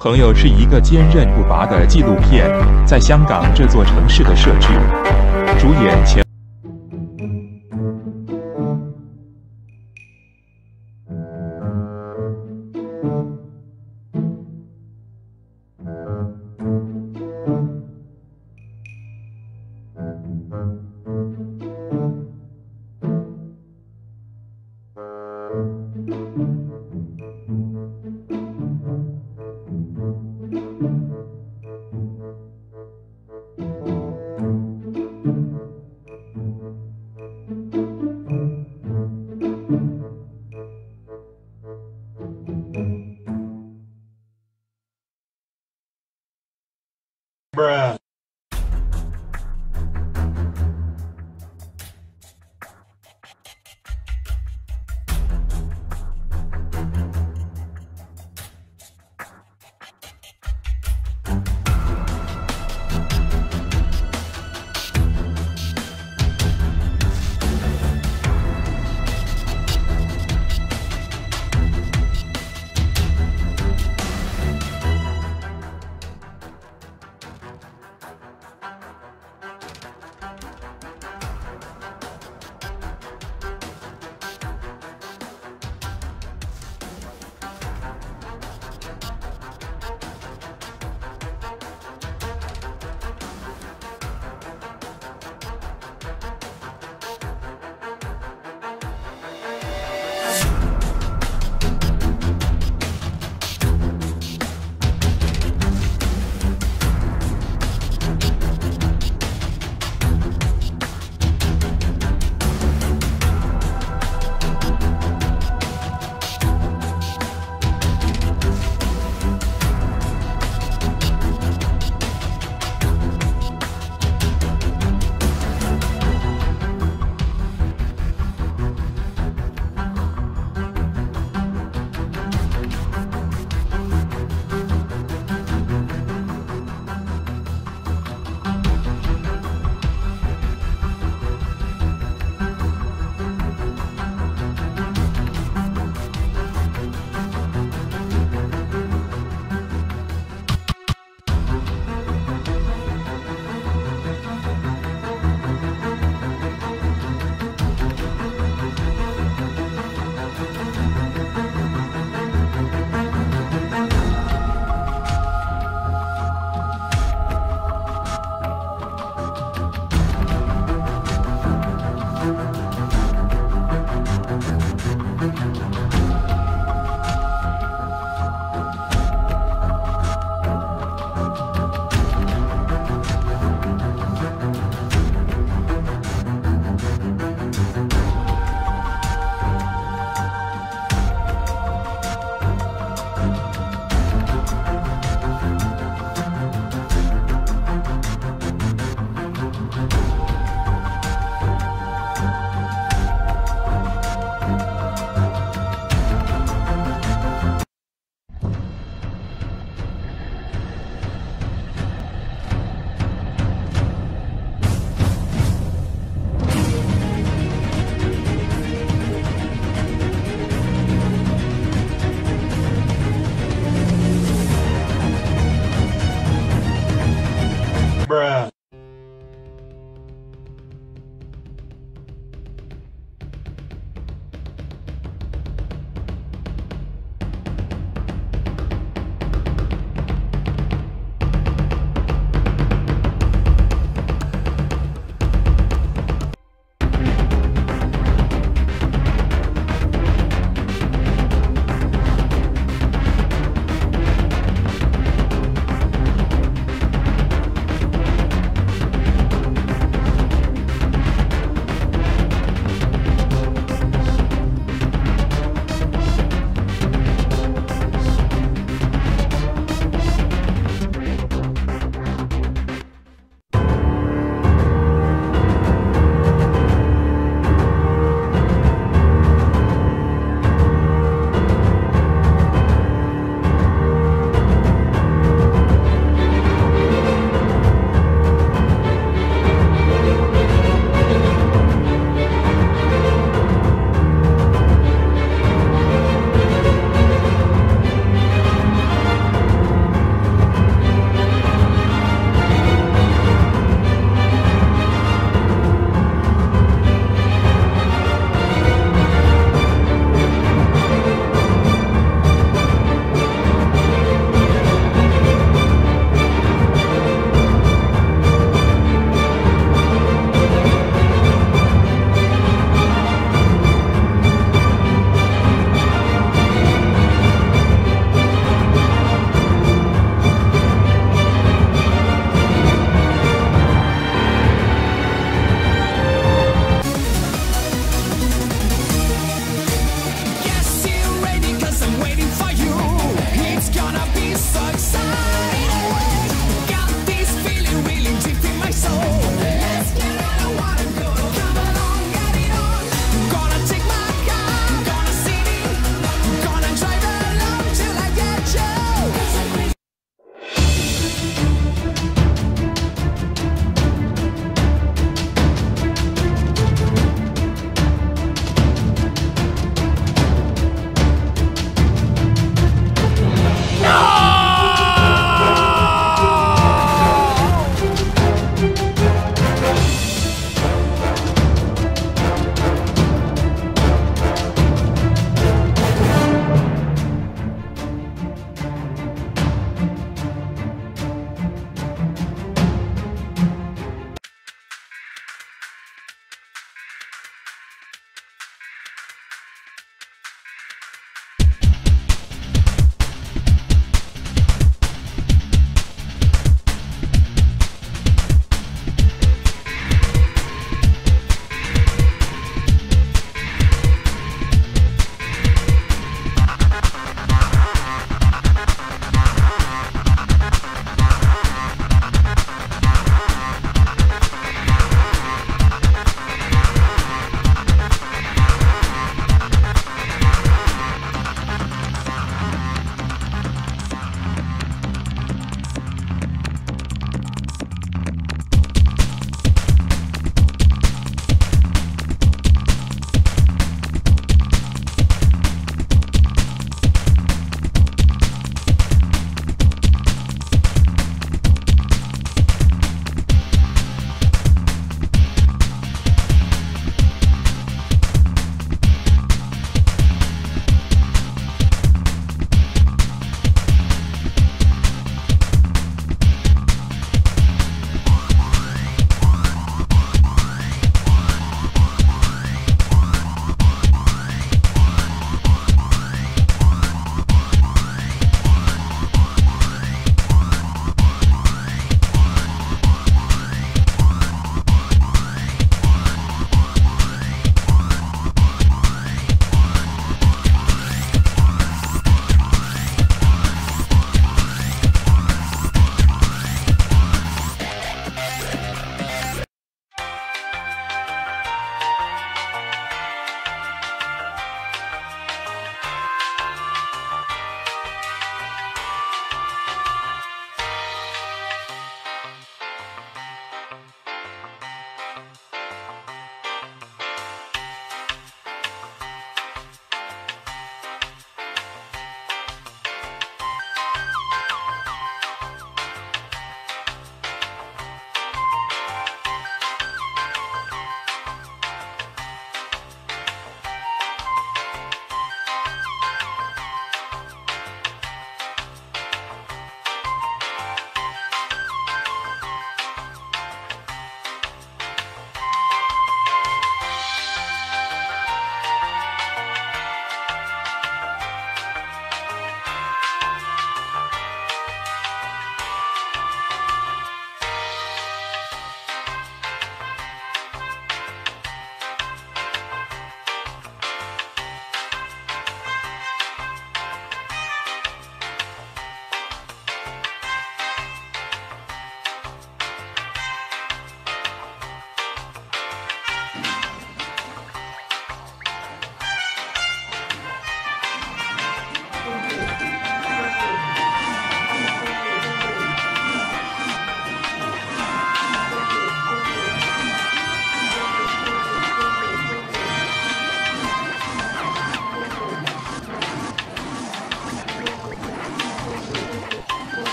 朋友是一个坚韧不拔的纪录片在香港这座城市的设置主演前